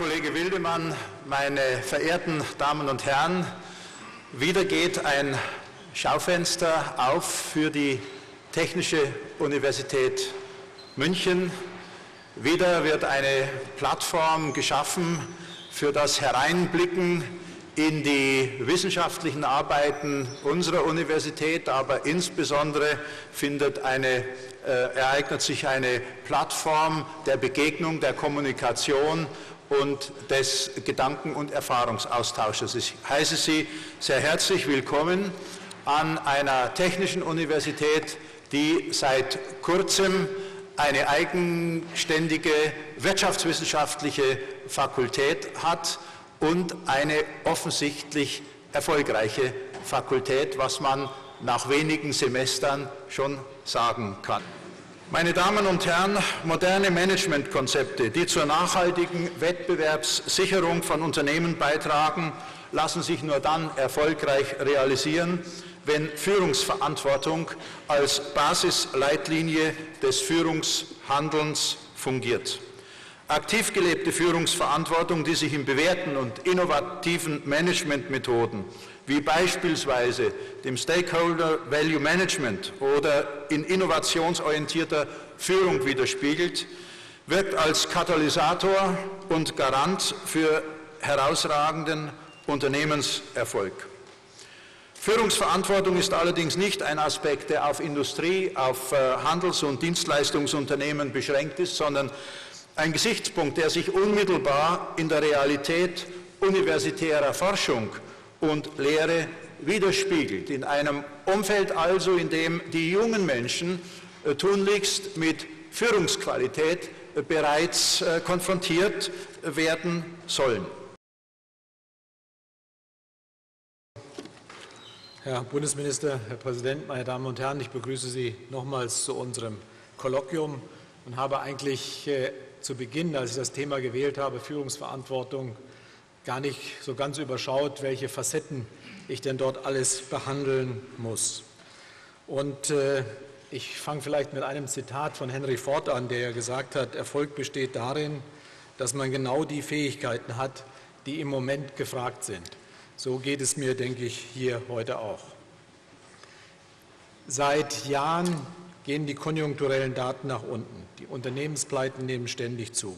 Kollege Wildemann, meine verehrten Damen und Herren, wieder geht ein Schaufenster auf für die Technische Universität München. Wieder wird eine Plattform geschaffen für das Hereinblicken in die wissenschaftlichen Arbeiten unserer Universität, aber insbesondere findet eine, äh, ereignet sich eine Plattform der Begegnung, der Kommunikation und des Gedanken- und Erfahrungsaustausches. Ich heiße Sie sehr herzlich willkommen an einer technischen Universität, die seit kurzem eine eigenständige wirtschaftswissenschaftliche Fakultät hat und eine offensichtlich erfolgreiche Fakultät, was man nach wenigen Semestern schon sagen kann. Meine Damen und Herren, moderne Managementkonzepte, die zur nachhaltigen Wettbewerbssicherung von Unternehmen beitragen, lassen sich nur dann erfolgreich realisieren, wenn Führungsverantwortung als Basisleitlinie des Führungshandelns fungiert. Aktiv gelebte Führungsverantwortung, die sich in bewährten und innovativen Managementmethoden wie beispielsweise dem Stakeholder Value Management oder in innovationsorientierter Führung widerspiegelt, wirkt als Katalysator und Garant für herausragenden Unternehmenserfolg. Führungsverantwortung ist allerdings nicht ein Aspekt, der auf Industrie, auf äh, Handels- und Dienstleistungsunternehmen beschränkt ist, sondern ein Gesichtspunkt, der sich unmittelbar in der Realität universitärer Forschung und Lehre widerspiegelt. In einem Umfeld also, in dem die jungen Menschen äh, tunlichst mit Führungsqualität äh, bereits konfrontiert werden sollen. Herr Bundesminister, Herr Präsident, meine Damen und Herren, ich begrüße Sie nochmals zu unserem Kolloquium und habe eigentlich äh, zu Beginn, als ich das Thema gewählt habe, Führungsverantwortung, gar nicht so ganz überschaut, welche Facetten ich denn dort alles behandeln muss. Und äh, ich fange vielleicht mit einem Zitat von Henry Ford an, der gesagt hat, Erfolg besteht darin, dass man genau die Fähigkeiten hat, die im Moment gefragt sind. So geht es mir, denke ich, hier heute auch. Seit Jahren gehen die konjunkturellen Daten nach unten. Die Unternehmenspleiten nehmen ständig zu.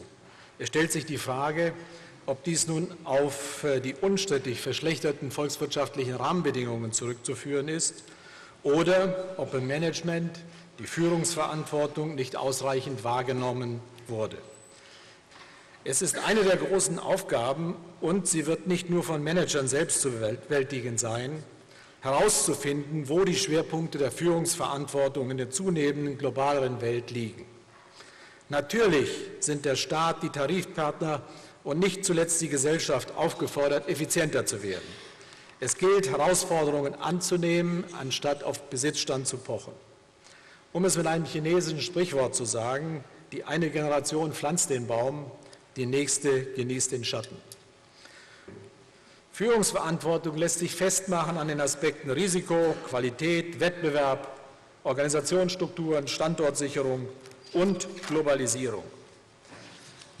Es stellt sich die Frage, ob dies nun auf äh, die unstrittig verschlechterten volkswirtschaftlichen Rahmenbedingungen zurückzuführen ist oder ob im Management die Führungsverantwortung nicht ausreichend wahrgenommen wurde. Es ist eine der großen Aufgaben und sie wird nicht nur von Managern selbst zu bewältigen sein, herauszufinden, wo die Schwerpunkte der Führungsverantwortung in der zunehmenden globaleren Welt liegen. Natürlich sind der Staat, die Tarifpartner und nicht zuletzt die Gesellschaft aufgefordert, effizienter zu werden. Es gilt, Herausforderungen anzunehmen, anstatt auf Besitzstand zu pochen. Um es mit einem chinesischen Sprichwort zu sagen, die eine Generation pflanzt den Baum, die nächste genießt den Schatten. Führungsverantwortung lässt sich festmachen an den Aspekten Risiko, Qualität, Wettbewerb, Organisationsstrukturen, Standortsicherung und Globalisierung.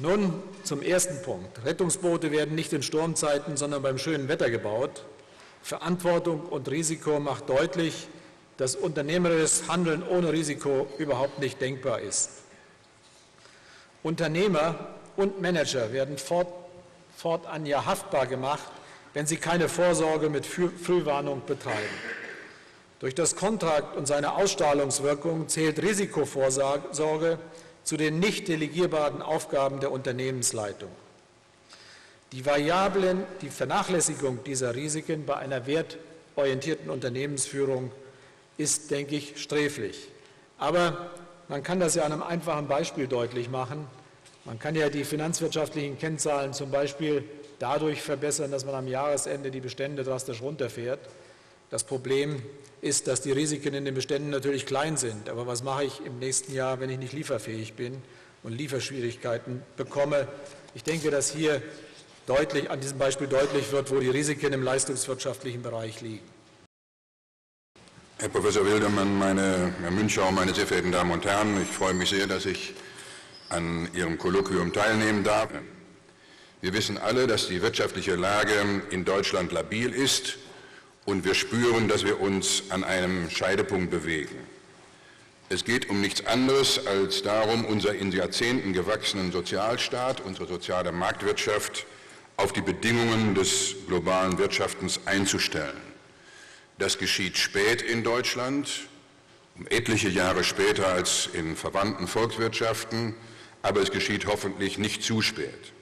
Nun zum ersten Punkt. Rettungsboote werden nicht in Sturmzeiten, sondern beim schönen Wetter gebaut. Verantwortung und Risiko macht deutlich, dass unternehmerisches Handeln ohne Risiko überhaupt nicht denkbar ist. Unternehmer und Manager werden fort, fortan ja haftbar gemacht, wenn sie keine Vorsorge mit Frühwarnung betreiben. Durch das Kontrakt und seine Ausstrahlungswirkung zählt Risikovorsorge zu den nicht delegierbaren Aufgaben der Unternehmensleitung. Die Variablen, die Vernachlässigung dieser Risiken bei einer wertorientierten Unternehmensführung ist, denke ich, sträflich. Aber man kann das ja an einem einfachen Beispiel deutlich machen. Man kann ja die finanzwirtschaftlichen Kennzahlen zum Beispiel dadurch verbessern, dass man am Jahresende die Bestände drastisch runterfährt. Das Problem ist, dass die Risiken in den Beständen natürlich klein sind. Aber was mache ich im nächsten Jahr, wenn ich nicht lieferfähig bin und Lieferschwierigkeiten bekomme? Ich denke, dass hier deutlich, an diesem Beispiel deutlich wird, wo die Risiken im leistungswirtschaftlichen Bereich liegen. Herr Professor Wildermann, meine, Herr Münchau, meine sehr verehrten Damen und Herren, ich freue mich sehr, dass ich an Ihrem Kolloquium teilnehmen darf. Wir wissen alle, dass die wirtschaftliche Lage in Deutschland labil ist und wir spüren, dass wir uns an einem Scheidepunkt bewegen. Es geht um nichts anderes als darum, unser in Jahrzehnten gewachsenen Sozialstaat, unsere soziale Marktwirtschaft auf die Bedingungen des globalen Wirtschaftens einzustellen. Das geschieht spät in Deutschland, um etliche Jahre später als in verwandten Volkswirtschaften, aber es geschieht hoffentlich nicht zu spät.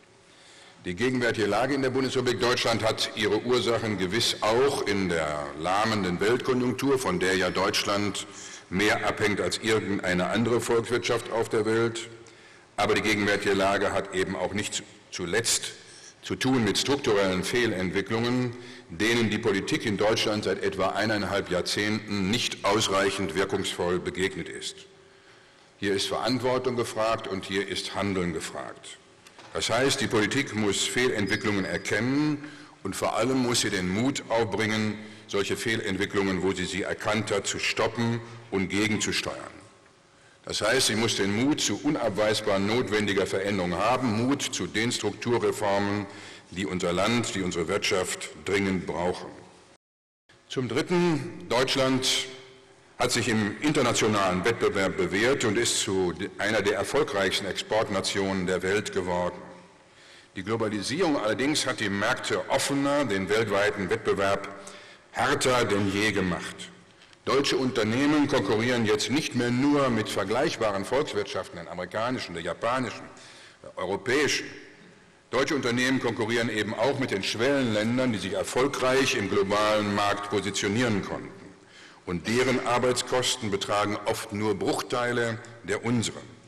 Die gegenwärtige Lage in der Bundesrepublik Deutschland hat ihre Ursachen gewiss auch in der lahmenden Weltkonjunktur, von der ja Deutschland mehr abhängt als irgendeine andere Volkswirtschaft auf der Welt. Aber die gegenwärtige Lage hat eben auch nicht zuletzt zu tun mit strukturellen Fehlentwicklungen, denen die Politik in Deutschland seit etwa eineinhalb Jahrzehnten nicht ausreichend wirkungsvoll begegnet ist. Hier ist Verantwortung gefragt und hier ist Handeln gefragt. Das heißt, die Politik muss Fehlentwicklungen erkennen und vor allem muss sie den Mut aufbringen, solche Fehlentwicklungen, wo sie sie erkannt hat, zu stoppen und gegenzusteuern. Das heißt, sie muss den Mut zu unabweisbar notwendiger Veränderung haben, Mut zu den Strukturreformen, die unser Land, die unsere Wirtschaft dringend brauchen. Zum Dritten, Deutschland hat sich im internationalen Wettbewerb bewährt und ist zu einer der erfolgreichsten Exportnationen der Welt geworden. Die Globalisierung allerdings hat die Märkte offener, den weltweiten Wettbewerb härter denn je gemacht. Deutsche Unternehmen konkurrieren jetzt nicht mehr nur mit vergleichbaren Volkswirtschaften, den amerikanischen, der japanischen, der europäischen, Deutsche Unternehmen konkurrieren eben auch mit den Schwellenländern, die sich erfolgreich im globalen Markt positionieren konnten. Und deren Arbeitskosten betragen oft nur Bruchteile der unseren.